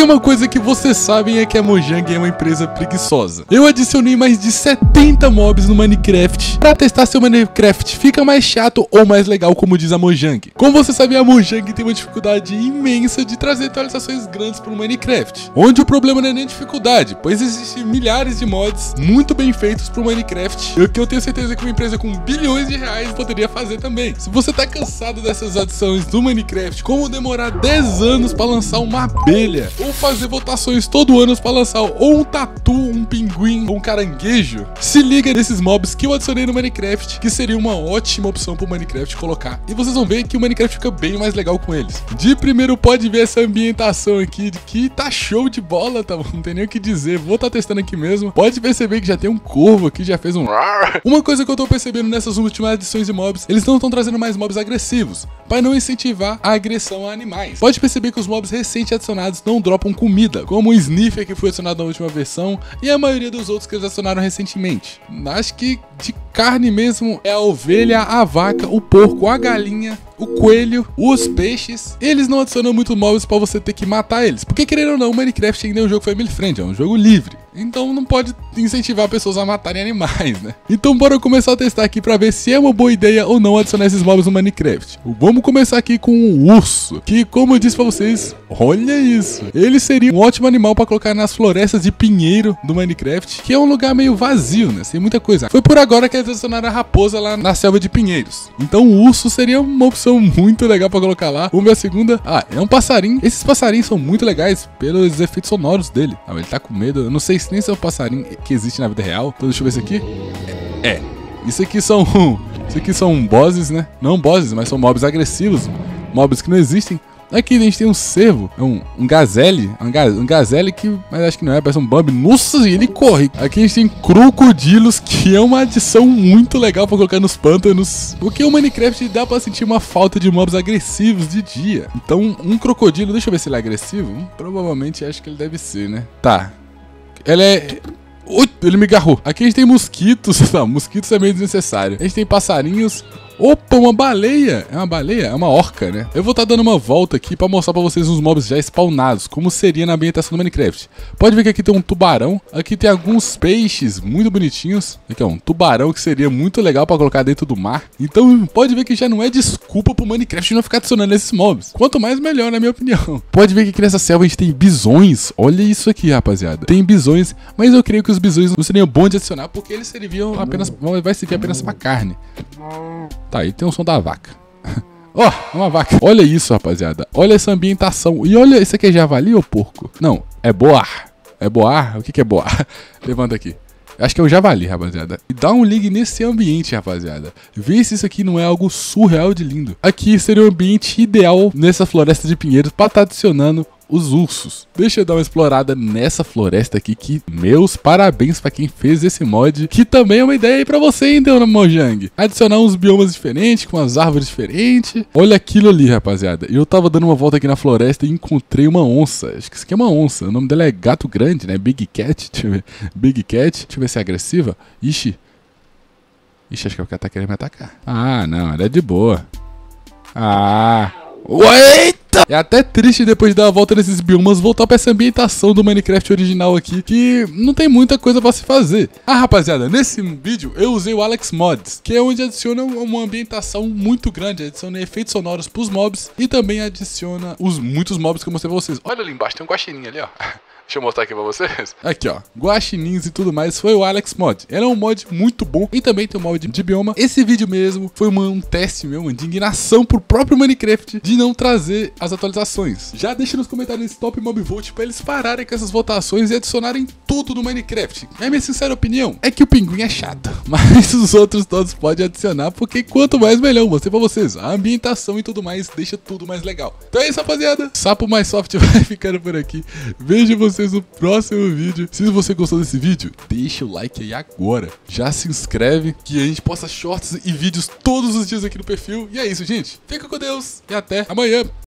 tem uma coisa que vocês sabem é que a Mojang é uma empresa preguiçosa. Eu adicionei mais de 70 mobs no Minecraft para testar se o Minecraft fica mais chato ou mais legal, como diz a Mojang. Como você sabe, a Mojang tem uma dificuldade imensa de trazer atualizações grandes para o Minecraft, onde o problema não é nem dificuldade, pois existem milhares de mods muito bem feitos para o Minecraft, o que eu tenho certeza que uma empresa com bilhões de reais poderia fazer também. Se você tá cansado dessas adições do Minecraft, como demorar 10 anos para lançar uma abelha, ou fazer votações todo ano para lançar ou um tatu, pinguim ou um caranguejo, se liga nesses mobs que eu adicionei no Minecraft, que seria uma ótima opção pro Minecraft colocar. E vocês vão ver que o Minecraft fica bem mais legal com eles. De primeiro pode ver essa ambientação aqui, que tá show de bola, tá? Não tem nem o que dizer. Vou estar tá testando aqui mesmo. Pode perceber que já tem um corvo aqui, já fez um Uma coisa que eu tô percebendo nessas últimas adições de mobs, eles não estão trazendo mais mobs agressivos, para não incentivar a agressão a animais. Pode perceber que os mobs recentes adicionados não dropam comida, como o Sniffer que foi adicionado na última versão e a maioria dos outros que eles adicionaram recentemente. Acho que de carne mesmo é a ovelha, a vaca, o porco, a galinha, o coelho, os peixes. Eles não adicionam muito mobs para você ter que matar eles, porque querendo ou não, Minecraft ainda é um jogo family friend, é um jogo livre. Então não pode incentivar pessoas a matarem animais, né? Então bora começar a testar aqui para ver se é uma boa ideia ou não adicionar esses mobs no Minecraft. Vamos começar aqui com o urso, que como eu disse para vocês, olha isso. Ele seria um ótimo animal para colocar nas florestas de pinheiro do Minecraft, que é um lugar meio vazio, né? Sem muita coisa. Foi por agora que eles adicionaram a raposa lá na selva de pinheiros. Então o urso seria uma opção muito legal para colocar lá. Ver a segunda. Ah, é um passarinho. Esses passarinhos são muito legais pelos efeitos sonoros dele. Ah, ele tá com medo. Eu não sei se nem se é um passarinho que existe na vida real. Então deixa eu ver isso aqui. É. Isso aqui são. Isso aqui são bosses, né? Não bosses, mas são mobs agressivos. Mobs que não existem. Aqui a gente tem um cervo, é um, um gazelle, um, ga, um gazelle que, mas acho que não é, parece um Bambi. Nossa, ele corre. Aqui a gente tem crocodilos, que é uma adição muito legal pra colocar nos pântanos. Porque o Minecraft dá pra sentir uma falta de mobs agressivos de dia. Então, um crocodilo, deixa eu ver se ele é agressivo. Hum, provavelmente acho que ele deve ser, né? Tá. Ele é. Ele me agarrou. Aqui a gente tem mosquitos. Não, mosquitos é meio desnecessário. A gente tem passarinhos. Opa, uma baleia! É uma baleia? É uma orca, né? Eu vou estar tá dando uma volta aqui para mostrar para vocês os mobs já spawnados, como seria na ambientação do Minecraft. Pode ver que aqui tem um tubarão, aqui tem alguns peixes muito bonitinhos. Aqui é um tubarão que seria muito legal para colocar dentro do mar. Então pode ver que já não é desculpa pro Minecraft não ficar adicionando esses mobs. Quanto mais melhor, na minha opinião. Pode ver que aqui nessa selva a gente tem bisões. Olha isso aqui, rapaziada. Tem bisões, mas eu creio que os bisões não seriam bons de adicionar porque eles serviam apenas, vai servir apenas para carne. Tá, aí tem o som da vaca. Ó, oh, uma vaca. Olha isso, rapaziada. Olha essa ambientação. E olha, isso aqui é javali ou porco? Não, é boar. É boar? O que, que é boar? Levanta aqui. Acho que é o javali, rapaziada. E dá um ligue nesse ambiente, rapaziada. Vê se isso aqui não é algo surreal de lindo. Aqui seria o ambiente ideal nessa floresta de pinheiros para estar tá adicionando os ursos. Deixa eu dar uma explorada nessa floresta aqui, que meus parabéns para quem fez esse mod, que também é uma ideia aí pra você, hein, Dona Mojang. Adicionar uns biomas diferentes, com as árvores diferentes. Olha aquilo ali, rapaziada. Eu tava dando uma volta aqui na floresta e encontrei uma onça. Acho que isso aqui é uma onça. O nome dela é Gato Grande, né? Big Cat. Deixa eu ver. Big Cat. Deixa eu ver se é agressiva. Ixi. Ixi, acho que ela tá querendo me atacar. Ah, não. Ela é de boa. Ah. Eita! É até triste depois de dar a volta nesses biomas voltar pra essa ambientação do Minecraft original aqui, que não tem muita coisa pra se fazer. Ah, rapaziada, nesse vídeo eu usei o Alex Mods, que é onde adiciona uma ambientação muito grande, adiciona efeitos sonoros pros mobs e também adiciona os muitos mobs que eu mostrei pra vocês. Olha ali embaixo, tem um guaxinim ali, ó. Deixa eu mostrar aqui pra vocês. Aqui, ó. Guaxinins e tudo mais foi o Alex Mod. Ele é um mod muito bom e também tem um mod de bioma. Esse vídeo mesmo foi uma, um teste meu, uma indignação pro próprio Minecraft de não trazer as atualizações. Já deixa nos comentários top mob vote pra eles pararem com essas votações e adicionarem tudo no Minecraft. É minha sincera opinião. É que o pinguim é chato, mas os outros todos podem adicionar porque quanto mais melhor. Mostrei pra vocês. A ambientação e tudo mais deixa tudo mais legal. Então é isso, rapaziada. Sapo mais soft vai ficando por aqui. Vejo vocês no próximo vídeo. Se você gostou desse vídeo, deixa o like aí agora. Já se inscreve que a gente posta shorts e vídeos todos os dias aqui no perfil. E é isso, gente. Fica com Deus e até amanhã.